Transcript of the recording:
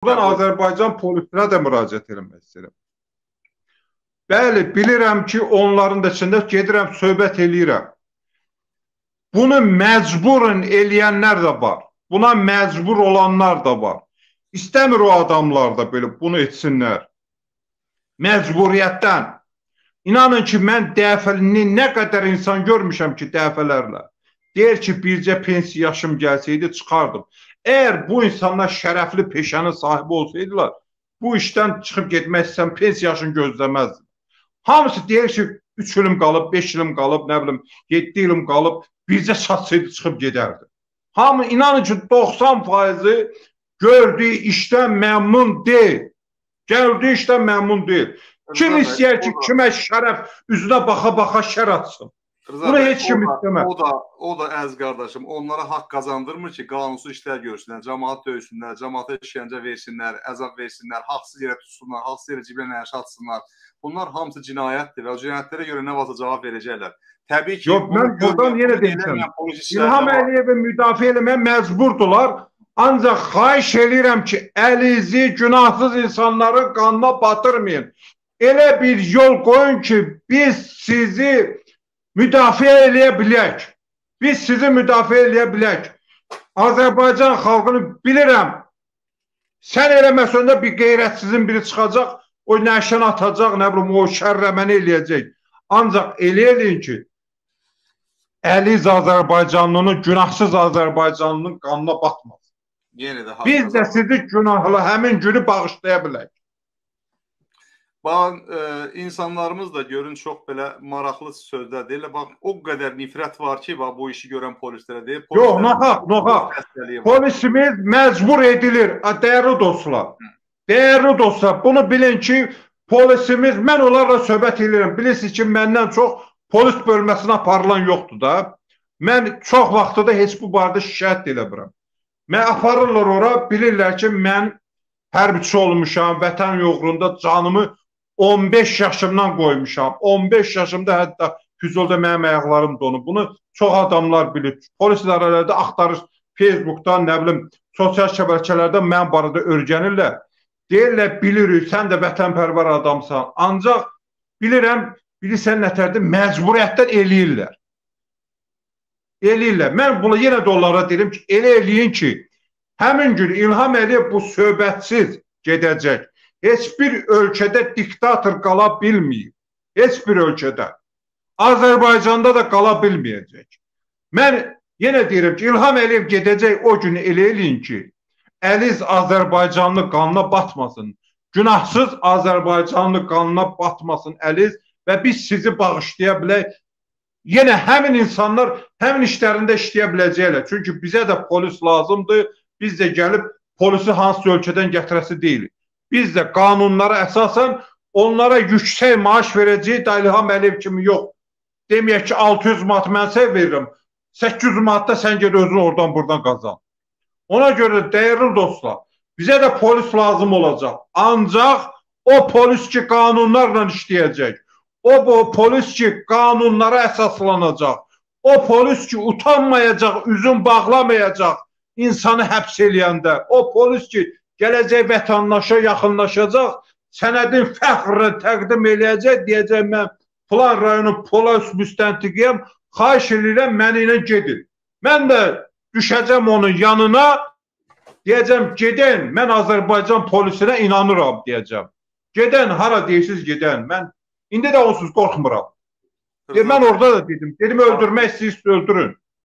Buradan Azərbaycan polisinə də müraciət etmək istəyirəm. Bəli, bilirəm ki, onların da içində gedirəm, söhbət eləyirəm. Bunu məcburun eləyənlər də var. Buna məcbur olanlar da var. İstəmir o adamlar da belə bunu etsinlər. Məcburiyyətdən. İnanın ki, mən dəfəlini nə qədər insan görmüşəm ki, dəfələrlə. Deyir ki, bircə pensiya yaşım gəlsəydi, çıxardım. Əgər bu insanlar şərəfli peşənin sahibi olsaydılar, bu işdən çıxıb getmək istəyən pensiya yaşını gözləməzdim. Hamısı deyir ki, 3 ilim qalıb, 5 ilim qalıb, nə bilim, 7 ilim qalıb, bircə satsaydı çıxıb gedərdi. Hamı inanın ki, 90 faizi gördüyü işdən məmnun deyil. Gördüyü işdən məmnun deyil. Kim istəyər ki, kimə şərəf üzünə baxa-baxa şər atsın? Rıza bəy, heç kim o da-. O da, o da əziz qardaşım, onlara haqq qazandırmır ki, qanunsuz işlər görsünlər, cəmaat döysünlər, cəmaata işgəncə versinlər, əzab versinlər, haqsız yerə tutsunlar, haqsız yerə cibinə nəşə atsınlar. Bunlar hamısı cinayətdir və o cinayətlərə görə nə varsa cavab verəcəklər. Təbii ki, Yox, mən buradan yenə deyirəm. İlham. Əliyevi müdafiə eləməyə məcburdular. Ancaq xahiş eləyirəm ki, əlizi günahsız insanların qanına batırmayın. Elə bir yol qoyun ki, biz sizi müdafiə eləyə bilək. Biz sizi müdafiə eləyə bilək. Azərbaycan xalqını bilirəm. Sən eləməsən də bir qeyrətsizin biri çıxacaq, o nəşən atacaq, nə bilim, o şərrəməni eləyəcək. Ancaq elə eləyin ki, əliz Azərbaycanlının, günahsız Azərbaycanlının qanına batmasın. Yenə də Biz də sizi günahlı həmin günü bağışlaya bilək. Bax, e, insanlarımız da görün çox belə maraqlı sözlər deyirlər. Bax, o qədər nifrət var ki, bax bu işi görən polislərə deyir. Yox, nahaq, nahaq. Polisimiz məcbur edilir. Dəyərli dostlar. Dəyərli dostlar, bunu bilin ki, polisimiz, mən onlarla söhbət edirəm. Bilirsiniz ki, məndən çox polis bölməsinə aparılan yoxdur da. Mən çox vaxtıda heç bu barədə şikayət də eləmirəm. Mən aparırlar ora, bilirlər ki, mən hərbiçi olmuşam, vətən uğrunda canımı 15 yaşımdan qoymuşam. 15 yaşımda hətta Füzulda mənim ayaqlarım donub. Bunu çox adamlar bilir. Polis idarələrdə axtarış Facebookdan, nə bilim, sosial şəbəkələrdə mən barədə öyrənirlər. Deyirlər, bilirik, sən də vətənpərvər adamsan. Ancaq bilirəm, bilirsən nətərdir, məcburiyyətdən eləyirlər. Eləyirlər. Mən bunu yenə də onlara deyirəm ki, elə eləyin ki, həmin gün İlham Əliyev bu söhbətsiz gedəcək. Heç bir ölkədə diktator qala bilməyib. Heç bir ölkədə. Azərbaycanda da qala bilməyəcək. Mən yenə deyirəm ki, İlham Əliyev gedəcək o gün elə eləyin ki, əliz Azərbaycanlı qanına batmasın. Günahsız Azərbaycanlı qanına batmasın əliz və biz sizi bağışlaya bilək. Yenə həmin insanlar həmin işlərində işləyə biləcəklər. Çünki bizə də polis lazımdır. Biz də gəlib polisi hansı ölkədən gətirəsi deyilik. Biz də qanunlara əsasən onlara yüksək maaş verəcəyik da İlham Əliyev kimi yox. Deməyək ki, 600 manat mən sənə verirəm. 800 manat da sən get özün oradan buradan qazan. Ona görə dəyərli dostlar, bizə də polis lazım olacaq. Ancaq o polis ki qanunlarla işləyəcək. O bu polis ki qanunlara əsaslanacaq. O polis ki utanmayacaq, üzün bağlamayacaq insanı həbs eləyəndə. O polis ki gələcək vətəndaşa yaxınlaşacaq, sənədin fəxrlə təqdim eləyəcək, deyəcək mən filan rayonun polis müstəntiqiyəm, xahiş edirəm məni ilə gedin. Mən də düşəcəm onun yanına, deyəcəm gedin, mən Azərbaycan polisinə inanıram deyəcəm. Gedən hara deyirsiniz gedən. Mən indi də onsuz qorxmuram. Deyir, mən orada da dedim, dedim öldürmək istəyirsiniz öldürün.